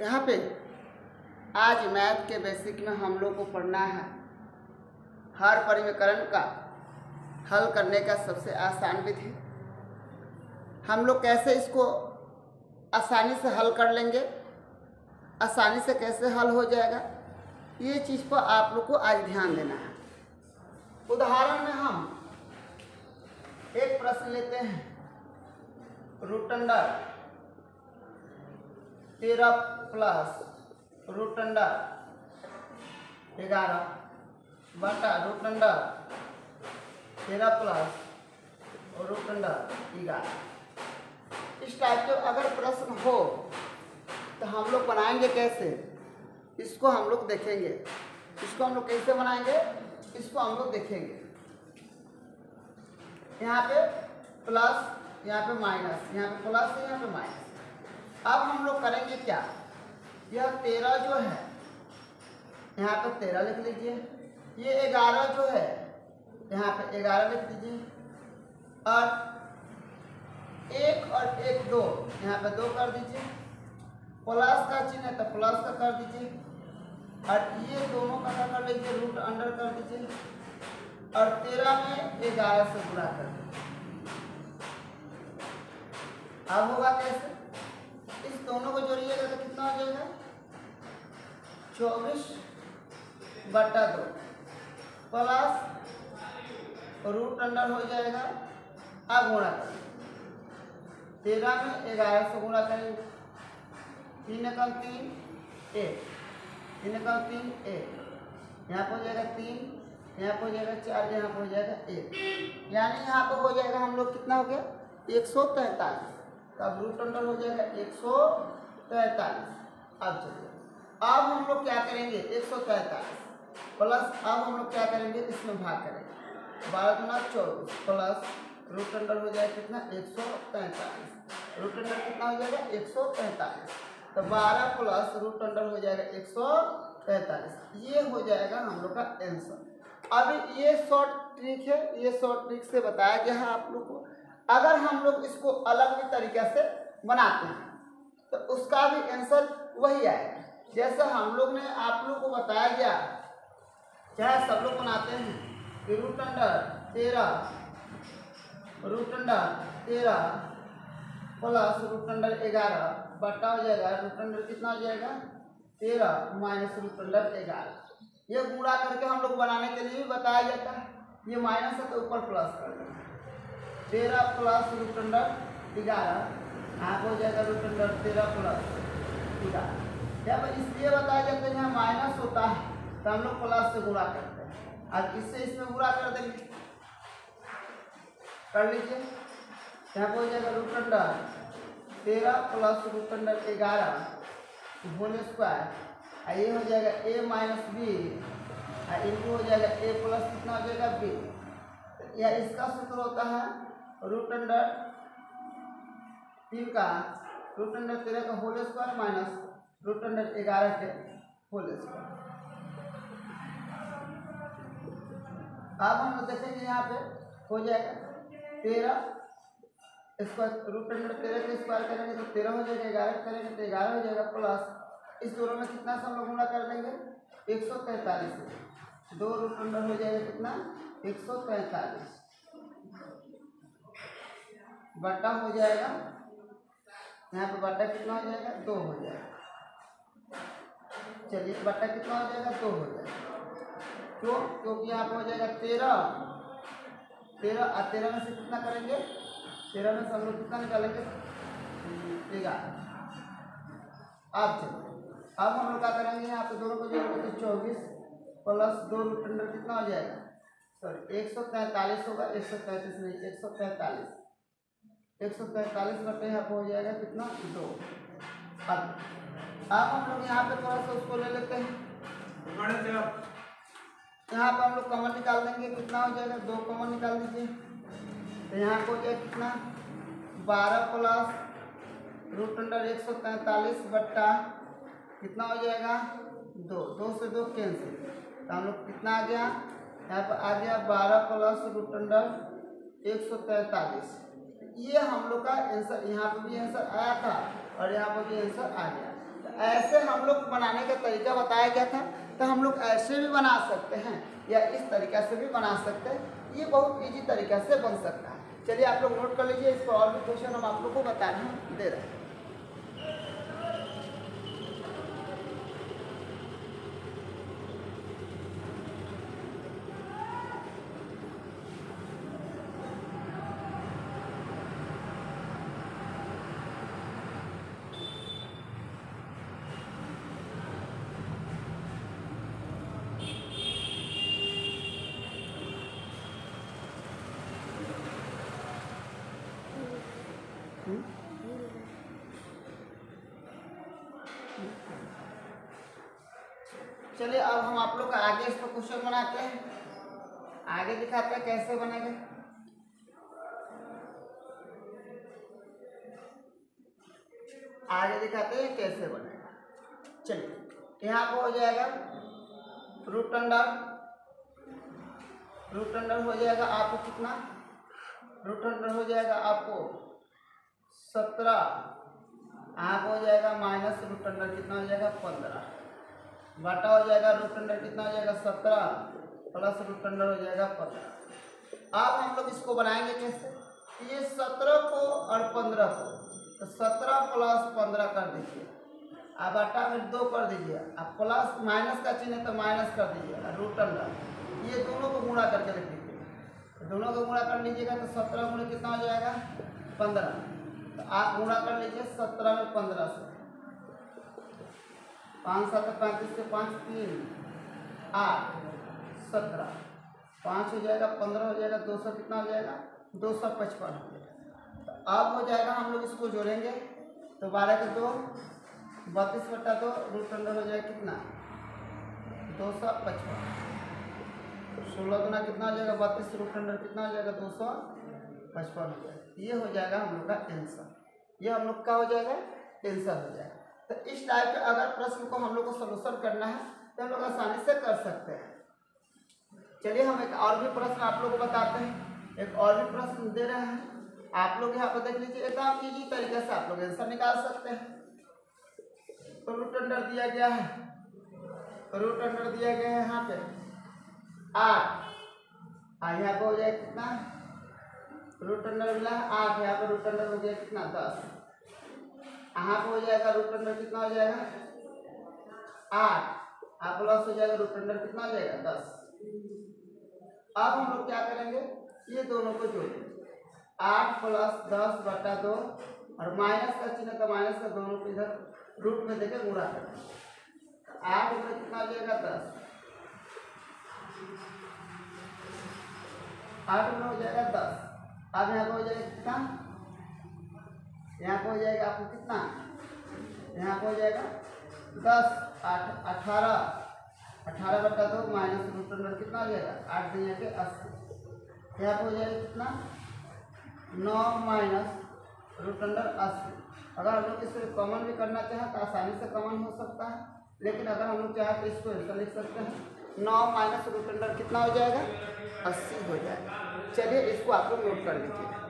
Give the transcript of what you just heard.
यहाँ पे आज मैथ के बेसिक में हम लोग को पढ़ना है। हर परिमेकरण का हल करने का सबसे आसान विधि। हम लोग कैसे इसको आसानी से हल कर लेंगे? आसानी से कैसे हल हो जाएगा? ये चीज़ पर आप लोग को आज ध्यान देना है। उदाहरण में हम एक प्रश्न लेते हैं। रूट अंडर तेरह प्लस रूट अंडर ग्यारह, बटा रूट अंडर तेरह प्लस रूट अंडर ग्यारह। इस टाइप के अगर प्रश्न हो तो हम लोग बनाएँगे कैसे? इसको हम लोग देखेंगे। इसको हम लोग कैसे बनाएँगे? इसको हम लोग देखेंगे। यहाँ पे प्लस, यहाँ पे माइनस, यहाँ पे प्लस, यहाँ पे माइनस। अब हम लोग करेंगे क्या? यह तेरह जो है, यहाँ पे तेरह लिख लीजिए। ये ग्यारह जो है, यहाँ पे ग्यारह लिख दीजिए और एक और एक दो, यहाँ पे दो कर दीजिए। प्लस का चिन्ह है तो प्लस का कर दीजिए। और ये दोनों का कर लीजिए रूट अंडर कर दीजिए। और तेरह में ग्यारह से गुणा कर दीजिए। अब होगा कैसे? इस दोनों को जोड़िएगा तो कितना हो जाएगा? चौबीस बटा दो प्लस रूट अंडर हो जाएगा अब गुणा कर। तेरह में ग्यारह सौ गुणा करेंगे तीन एकम तीन, एक। तीन एकम तीन, एक। यहाँ पर हो जाएगा तीन, यहाँ पर हो जाएगा चार, यहाँ पर हो जाएगा एक। यानी यहाँ पर हो जाएगा हम लोग कितना हो गया? एक सौ तैंतालीस। तब रूट अंडर हो जाएगा एक सौ तैंतालीस। अब चलिए। अब हम लोग क्या करेंगे? एक सौ तैंतालीस। प्लस अब हम लोग क्या करेंगे? इसमें भाग करेंगे। बारह गुना चौबीस। प्लस रूट अंडर हो जाएगा कितना? एक सौ तैंतालीस। रूट अंडर कितना हो जाएगा? एक सौ पैंतालीस तो बारह प्लस रूट अंडर हो जाएगा एक सौ पैंतालीस ये हो जाएगा हम लोग का आंसर अभी ये शॉर्ट ट्रिक है। ये शॉर्ट ट्रिक से बताया गया है आप लोग को। अगर हम लोग इसको अलग भी तरीके से बनाते हैं तो उसका भी आंसर वही आएगा। जैसे हम लोग ने आप लोग को बताया गया, चाहे सब लोग बनाते हैं कि रूट अंडर तेरह रूट अंडर तेरह प्लस रूट अंडर ग्यारह बट्टा हो जाएगा रूट अंडर कितना हो जाएगा? तेरह माइनस रूट अंडर ग्यारह। ये गुणा करके हम लोग बनाने के लिए भी बताया जाता है। ये माइनस है तो ऊपर प्लस कर देंगे। तेरह प्लस रूट अंडर ग्यारह यहाँ हो जाएगा रूट अंडर तेरह प्लस ग्यारह जब इसलिए बताया जाता है यहाँ माइनस होता है तो हम लोग प्लस से गुणा करते हैं। अब इससे इसमें गुणा कर देंगे। कर लीजिए। यहाँ हो जाएगा रूट अंडर तेरह प्लस रूट अंडर ग्यारह होल स्क्वायर और ये हो जाएगा ए माइनस बी इनटू हो जाएगा ए प्लस कितना हो जाएगा बी या इसका सूत्र होता है रूट अंडर तीन का रूट अंडर तेरह का whole square minus root under ग्यारह के होल स्क्वायर अब हम देखेंगे यहाँ पे हो जाएगा तेरह स्क्वायर रूट अंडर तेरह के स्क्वायर करेंगे तो तेरह हो जाएगा, ग्यारह करेंगे तो ग्यारह हो जाएगा प्लस इस दोनों में कितना से हम लोग गुणा कर देंगे? एक सौ तैंतालीस। दो रूट अंडर हो जाएगा कितना? एक सौ तैंतालीस। बट्टा हो जाएगा। यहाँ पे बट्टा कितना हो जाएगा? दो हो जाएगा। चलिए बट्टा कितना हो जाएगा? दो हो जाएगा। क्यों? क्योंकि यहाँ पे हो जाएगा तेरह। तेरह और तेरह में से कितना करेंगे? तेरह में से हम लोग कितना निकालेंगे? ग्यारह। अब चलिए, अब हम लोग क्या करेंगे? यहाँ पे दोनों को जोड़ेंगे तो चौबीस प्लस दो रूट अंडर कितना हो जाएगा? सॉरी, एक सौ तैंतालीस होगा, एक सौ तैंतीस नहीं, एक सौ तैंतालीस। एक सौ तैंतालीस बटे पे हो जाएगा कितना? दो। अब अब हम लोग यहाँ पे थोड़ा सा उसको ले लेते हैं। यहाँ पे हम लोग कमर निकाल देंगे कितना हो जाएगा? दो कमर निकाल दीजिए। तो यहाँ को हो जाएगा कितना? बारह प्लस रूट अंडर एक सौ तैंतालीस बट्टा कितना हो जाएगा? दो। दो से दो कैंसिल तो हम लोग कितना आ गया? यहाँ पर आ गया बारह प्लस रूट अंडर एक सौ तैंतालीस ये हम लोग का आंसर यहाँ पर भी आंसर आया था और यहाँ पर भी आंसर आ गया। तो ऐसे हम लोग बनाने का तरीका बताया गया था तो हम लोग ऐसे भी बना सकते हैं या इस तरीका से भी बना सकते हैं। ये बहुत ईजी तरीका से बन सकता है। चलिए आप लोग नोट कर लीजिए इस पर और भी क्वेश्चन हम आप लोग को बताने दे रहे हैं। चलिए, अब हम आप लोग का आगे इसको क्वेश्चन बनाते हैं। आगे दिखाते हैं कैसे बनेगा। आगे दिखाते हैं कैसे बनेगा। चलिए, यहाँ पर हो जाएगा रूट अंडर। रूट अंडर हो जाएगा आपको कितना। रूट अंडर हो जाएगा आपको सत्रह। यहाँ पर हो जाएगा माइनस रूट अंडर कितना हो जाएगा पंद्रह। बाटा हो जाएगा रूट अंडर कितना हो जाएगा? सत्रह। प्लस रूट अंडर हो जाएगा पंद्रह। अब हम लोग इसको बनाएँगे कैसे? ये सत्रह को और पंद्रह को। तो सत्रह प्लस पंद्रह कर दीजिए। अब आटा में दो कर दीजिए। अब प्लस माइनस का चिन्ह है तो माइनस कर दीजिए। रूट अंडर ये दोनों को गुणा करके लिख दीजिए। तो दोनों को गुणा कर लीजिएगा तो सत्रह गुणे कितना हो जाएगा? पंद्रह। तो आप गुणा कर लीजिए सत्रह में पंद्रह से। पाँच सात पैंतीस से पाँच तीन, आठ, सत्रह। पाँच हो जाएगा, पंद्रह हो जाएगा, दो सौ कितना हो जाएगा? दो सौ पचपन हो जाएगा। तो अब हो जाएगा, हम लोग इसको जोड़ेंगे। तो बारह के दो, बत्तीस बट्टा दो, रूट अंडर हो जाएगा कितना? दो सौ पचपन। सोलह गुना कितना हो जाएगा? बत्तीस, रूट अंडर कितना हो जाएगा? दो सौ पचपन हो जाएगा। ये हो जाएगा हम लोग का आंसर ये हम लोग का हो जाएगा आंसर हो जाएगा। तो इस टाइप के अगर प्रश्न को हम लोग को सोल्यूशन करना है तो हम लोग आसानी से कर सकते हैं। चलिए, हम एक और भी प्रश्न आप लोग को बताते हैं। एक और भी प्रश्न दे रहे हैं। आप लोग यहाँ पर देख लीजिए, एकदम इजी तरीके से आप लोग आंसर निकाल सकते हैं। तो रूट अंडर दिया गया है। रूट अंडर दिया गया है यहाँ पे। आठ। आ यहाँ पे हो जाए कितना? रूट अंडर मिला है आठ। यहाँ पे रूट अंडर हो गया कितना? दस। यहाँ पे हो जाएगा रूट अंडर कितना हो जाएगा? आठ। आप प्लस हो जाएगा रूट अंडर कितना हो जाएगा? दस। अब हम लोग क्या करेंगे? ये दोनों को जोड़ेंगे आठ प्लस दस बटा दो और माइनस का चिन्ह तो माइनस का दोनों को इधर रूट में देकर गुणा करेंगे आठ में कितना हो जाएगा? दस। आठ में हो जाएगा दस। अब यहाँ पे हो जाएगा कितना? यहाँ पर हो जाएगा आपको कितना? यहाँ पर हो जाएगा दस, आठ, अठारह। अठारह बटा दो माइनस रूट अंडर कितना हो जाएगा? आठ दिन के अस्सी। यहाँ पर हो जाएगा कितना? नौ माइनस रूट अंडर अस्सी। अगर हम लोग इसे कॉमन भी करना चाहें तो आसानी से कॉमन हो सकता है। लेकिन अगर हम लोग चाहें तो इसको ऐसा लिख सकते हैं। नौ माइनस रूट अंडर कितना हो जाएगा? अस्सी हो जाएगा। चलिए इसको आप लोग नोट कर लीजिए।